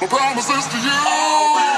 My promises to you.